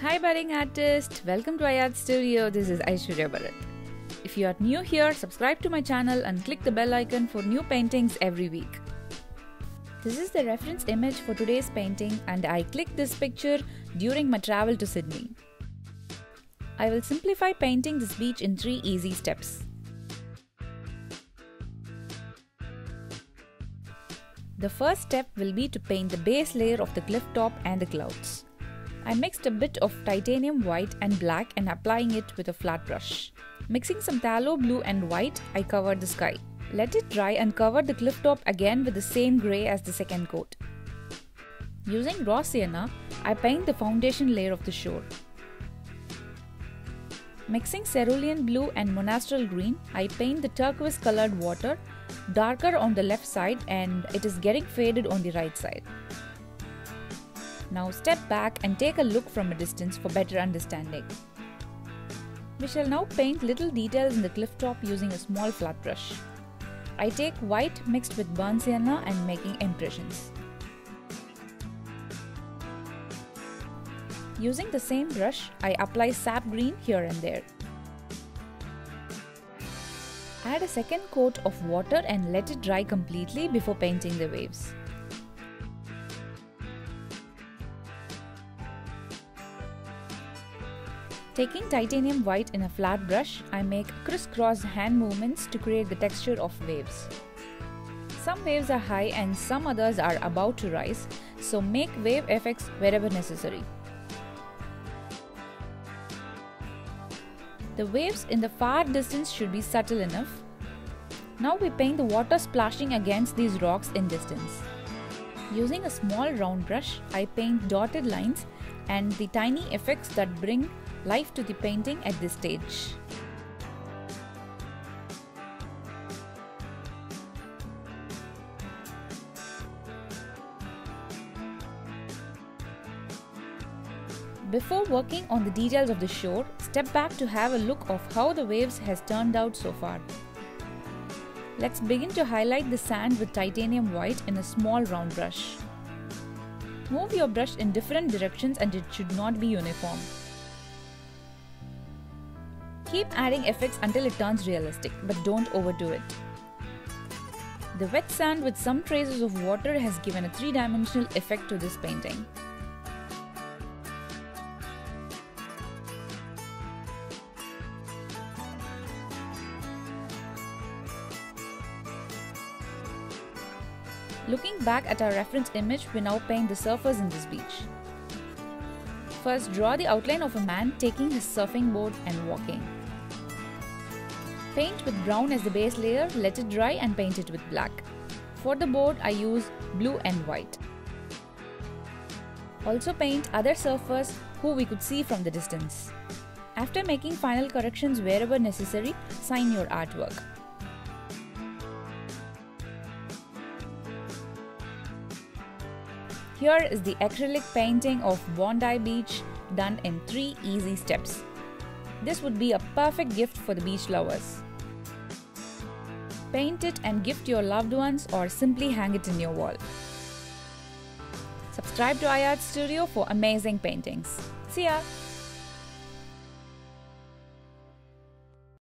Hi, budding artist. Welcome to iArt Studio. This is Ishwerya Bharath. If you are new here, subscribe to my channel and click the bell icon for new paintings every week. This is the reference image for today's painting, and I clicked this picture during my travel to Sydney. I will simplify painting this beach in three easy steps. The first step will be to paint the base layer of the cliff top and the clouds. I mixed a bit of titanium white and black and applying it with a flat brush. Mixing some phthalo blue and white, I covered the sky. Let it dry and cover the cliff top again with the same grey as the second coat. Using raw sienna, I paint the foundation layer of the shore. Mixing cerulean blue and monastral green, I paint the turquoise colored water, darker on the left side and it is getting faded on the right side. Now step back and take a look from a distance for better understanding. We shall now paint little details in the cliff top using a small flat brush. I take white mixed with burnt sienna and making impressions. Using the same brush, I apply sap green here and there. Add a second coat of water and let it dry completely before painting the waves. Taking titanium white in a flat brush, I make crisscross hand movements to create the texture of waves. Some waves are high and some others are about to rise, so make wave effects wherever necessary. The waves in the far distance should be subtle enough. Now we paint the water splashing against these rocks in distance. Using a small round brush, I paint dotted lines and the tiny effects that bring life to the painting at this stage. Before working on the details of the shore, step back to have a look of how the waves has turned out so far. Let's begin to highlight the sand with titanium white in a small round brush. Move your brush in different directions and it should not be uniform. Keep adding effects until it turns realistic, but don't overdo it. The wet sand with some traces of water has given a three-dimensional effect to this painting. Looking back at our reference image, we now paint the surfers in this beach. First, draw the outline of a man taking his surfing board and walking. Paint with brown as the base layer, let it dry and paint it with black. For the board, I use blue and white. Also paint other surfers who we could see from the distance. After making final corrections wherever necessary, sign your artwork. Here is the acrylic painting of Bondi Beach done in 3 easy steps. This would be a perfect gift for the beach lovers. Paint it and gift your loved ones or simply hang it in your wall. Subscribe to iArt Studio for amazing paintings. See ya!